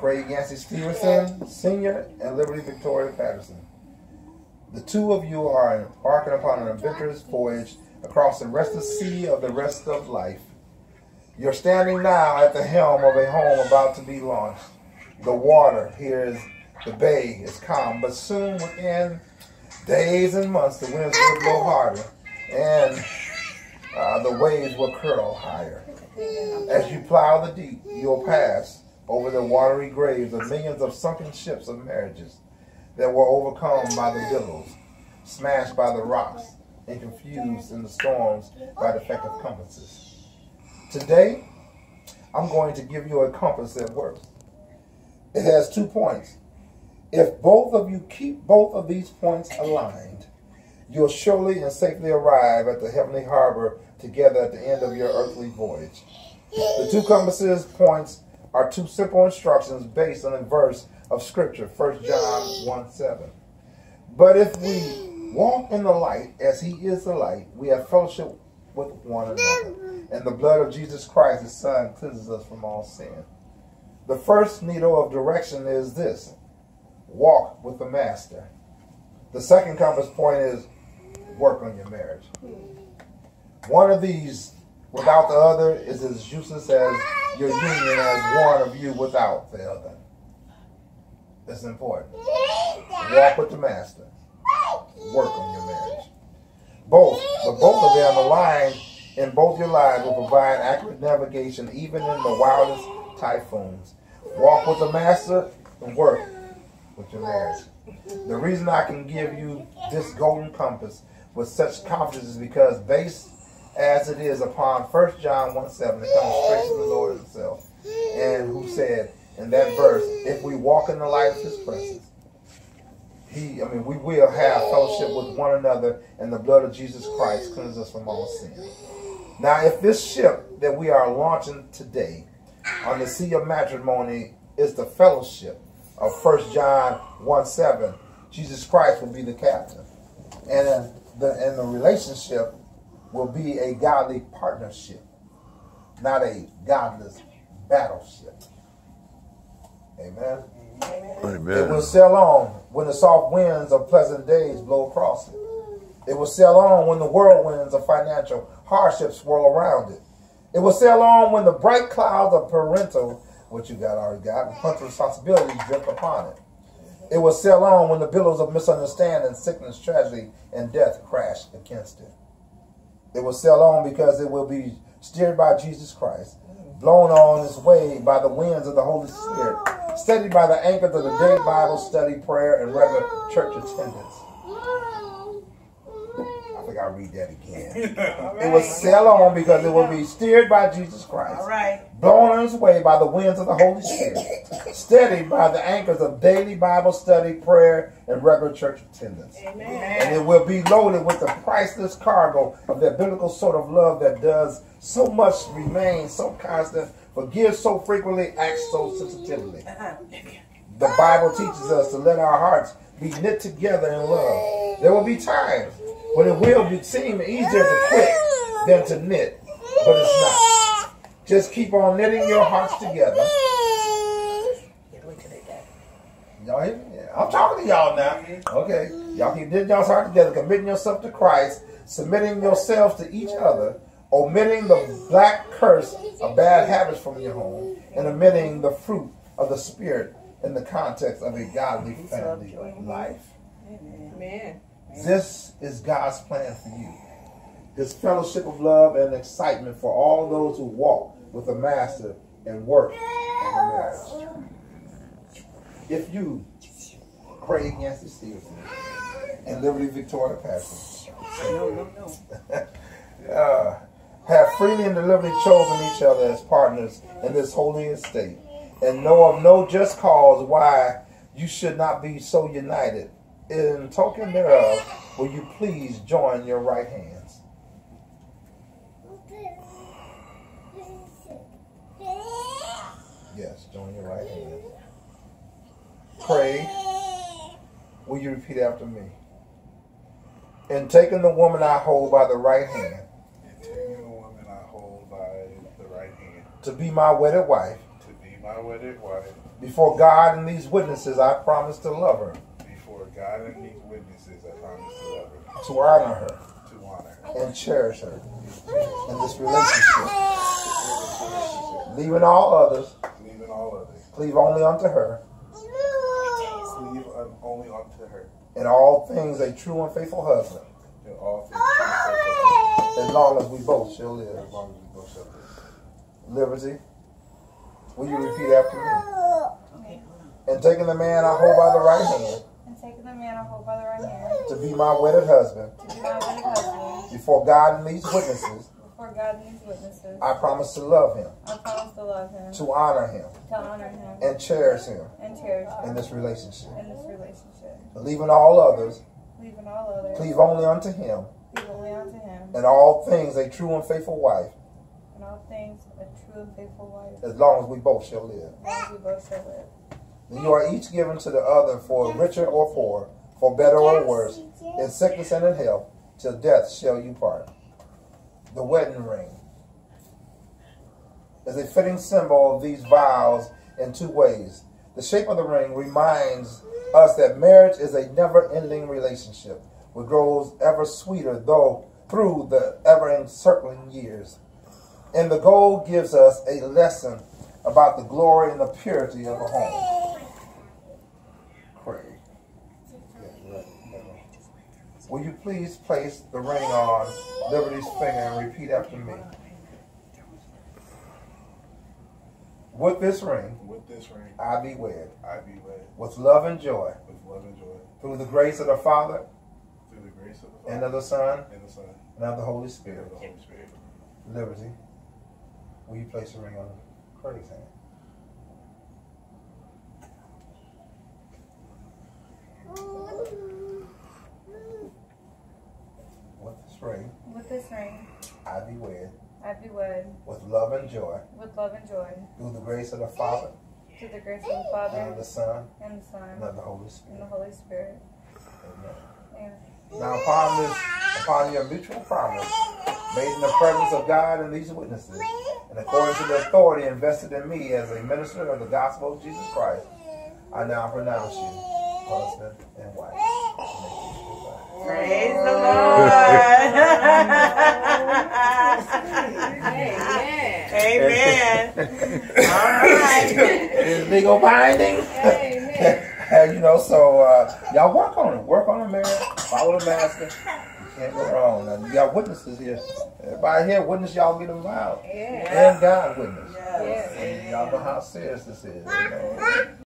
Craig Yancey Stevenson, Sr., and Liberty Victoria Patterson. The two of you are embarking upon an adventurous voyage across the restless sea of the rest of life. You're standing now at the helm of a home about to be launched. The water here is the bay is calm, but soon within days and months the winds will blow harder and uh, the waves will curl higher. As you plow the deep, you'll pass over the watery graves of millions of sunken ships of marriages that were overcome by the billows, smashed by the rocks, and confused in the storms by defective compasses. Today, I'm going to give you a compass that works. It has two points. If both of you keep both of these points aligned, you'll surely and safely arrive at the heavenly harbor together at the end of your earthly voyage. The two compasses points are two simple instructions based on a verse of Scripture, 1 John 1 7. But if we walk in the light as he is the light, we have fellowship with one another. And the blood of Jesus Christ, his son, cleanses us from all sin. The first needle of direction is this walk with the master. The second compass point is work on your marriage. One of these without the other is as useless as your union as one of you without the other. That's important. Walk with the master. Work on your marriage. Both, but both of them aligned in both your lives will provide accurate navigation even in the wildest typhoons. Walk with the master and work with your marriage. The reason I can give you this golden compass with such confidence is because based as it is upon 1 John 1 7, it comes straight from the Lord himself. And who said, in that verse, if we walk in the light of his presence, he, I mean, we will have fellowship with one another, and the blood of Jesus Christ cleanses us from all sin. Now, if this ship that we are launching today on the sea of matrimony is the fellowship of 1 John 1 7, Jesus Christ will be the captain. And uh, the, and the relationship will be a godly partnership, not a godless battleship. Amen. Amen. It will sail on when the soft winds of pleasant days blow across it. It will sail on when the whirlwinds of financial hardships swirl around it. It will sail on when the bright clouds of parental, what you got already got, parental responsibilities drift upon it. It will sail on when the billows of misunderstanding, sickness, tragedy, and death crash against it. It will sail on because it will be steered by Jesus Christ, blown on its way by the winds of the Holy Spirit, steadied by the anchors of the daily Bible study, prayer, and regular church attendance. I read that again. It will sail on because it will be steered by Jesus Christ, All right. blown on its way by the winds of the Holy Spirit, steadied by the anchors of daily Bible study, prayer, and regular church attendance. And it will be loaded with the priceless cargo of that biblical sort of love that does so much remain so constant, forgives so frequently, acts so sensitively. Uh-huh. The Bible teaches us to let our hearts be knit together in love. There will be times when it will be, seem easier to quit than to knit, but it's not. Just keep on knitting your hearts together. Y'all hear me? Yeah. I'm talking to y'all now. Okay. Y'all keep knitting y'all's heart together, committing yourself to Christ, submitting yourselves to each other, omitting the black curse of bad habits from your home, and omitting the fruit of the Spirit in the context of a godly family life. Amen. This is God's plan for you. His fellowship of love and excitement for all those who walk with the Master and work the marriage. If you, pray against Yancey Stevenson, and Liberty Victoria no. uh, have freely and deliberately chosen each other as partners in this holy estate, and know of no just cause why you should not be so united. In token thereof, will you please join your right hands? Yes, join your right hands. Craig. Will you repeat after me? In taking the woman I hold by the right hand And taking the woman I hold by the right hand to be my wedded wife, to be my wedded wife, Before God and these witnesses, I promise to love her, God and these witnesses, I promise to love her, to honor her, to honor her, and cherish her. In this relationship, leaving all others, leaving all others. cleave only unto her, Leave only unto her, in all things a true and faithful husband, in all things true and faithful, as long as we both shall live. as long as we both shall live. Liberty, will you repeat after me? And taking the man I hold by the right hand And taking the man I hold by the right hand to be my wedded husband, to be my wedded husband. Before God and these witnesses, before God and these witnesses. I promise to love him, I promise to love him, to honor him, to honor him, and cherish him. And cherish in this relationship. in this relationship. Leaving all others, Leaving all others, cleave only unto him, cleave only unto him, in all things a true and faithful wife, and all things a true and faithful wife, as long as we both shall live. as long as we both shall live. You are each given to the other for richer or poor, for better or worse, in sickness and in health, till death shall you part. The wedding ring is a fitting symbol of these vows in two ways. The shape of the ring reminds us that marriage is a never-ending relationship, which grows ever sweeter though through the ever-encircling years. And the gold gives us a lesson about the glory and the purity of a home. Craig. Will you please place the ring on Liberty's finger and repeat after me? With this ring, With this ring, I be wed, I be wed with love and joy, with love and joy, through the grace of the Father, through the grace of the and Father, of the Son, and the Son, and of the Holy Spirit. of the Holy Spirit. Liberty, will you place the ring on Craig's hand? With this ring, With ring, I be wed, I be wed with love and joy, with love and joy, through the grace of the Father, Through the grace of the Father. and of Father, the Son, and the Son, and of the Holy Spirit. and the Holy Spirit. Amen. Amen. Now upon this, upon your mutual promise, made in the presence of God and these witnesses, and according to the authority invested in me as a minister of the gospel of Jesus Christ, I now pronounce you husband and wife. Praise the Lord. Amen. All right. It's legal binding. Amen. you know, so uh, y'all work on it. Work on it, man. Follow the master. You can't go wrong. Now, you got witnesses here. Everybody here, witness y'all get involved. Yeah. And God witness. Yes. And y'all know how serious this is. You know?